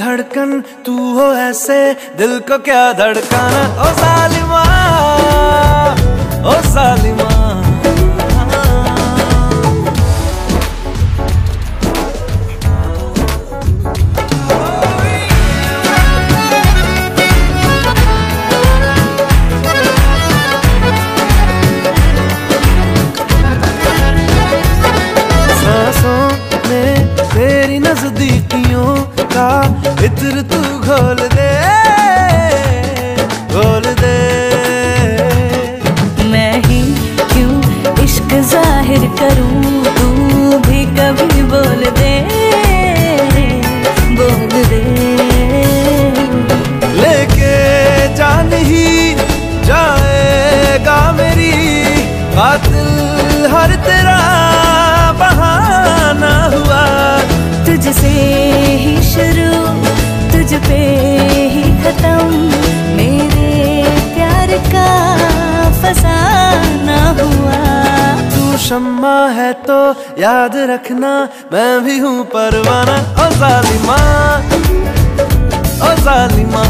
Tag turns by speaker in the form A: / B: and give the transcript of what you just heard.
A: धड़कन तू हो ऐसे दिल को क्या धड़कन? ओ सालिमा ओ सालिमा इत्र तू घोल दे घोल दे।
B: मैं ही क्यों इश्क ज़ाहिर करूँ? तू भी कभी बोल दे बोल दे।
A: लेके जान ही जाएगा मेरी कातिल शम्मा है तो याद रखना मैं भी हूँ परवाना। ओ जालिमा ओ जालिमा।